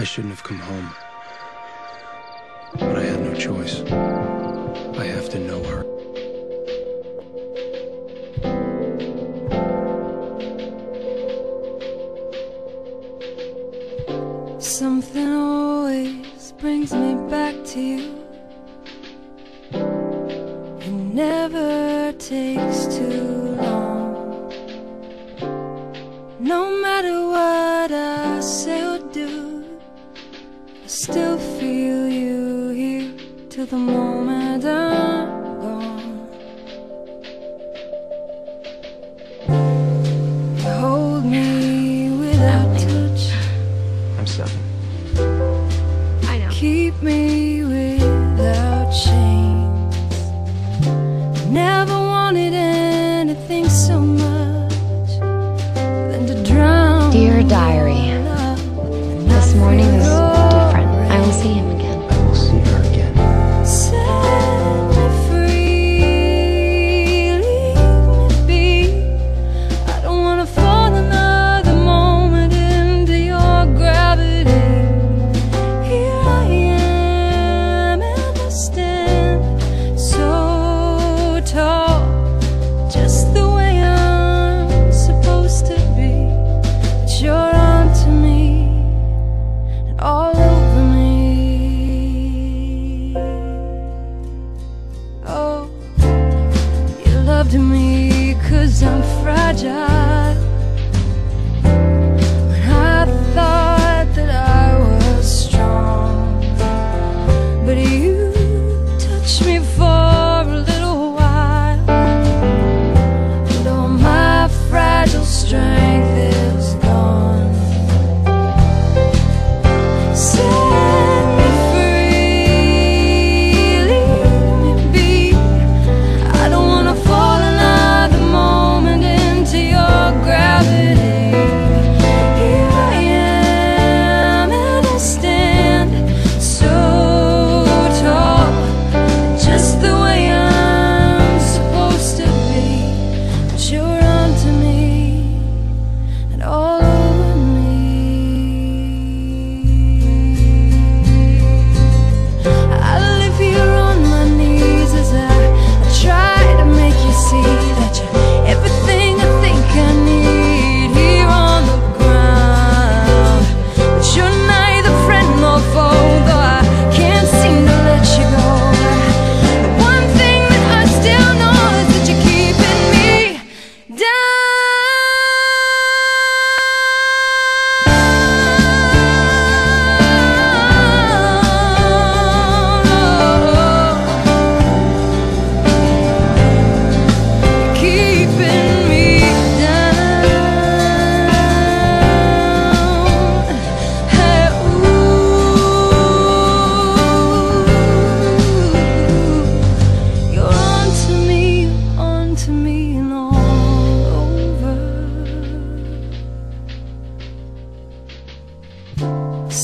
I shouldn't have come home. But I had no choice. I have to know her. Something always brings me back to you. It never takes two. still feel you here till the moment I'm gone. Hold me without touch. I'm seven. I know. Keep me without chains. Never wanted anything so much than to drown. Dear diary.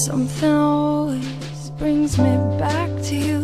Something always brings me back to you.